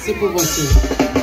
se por você.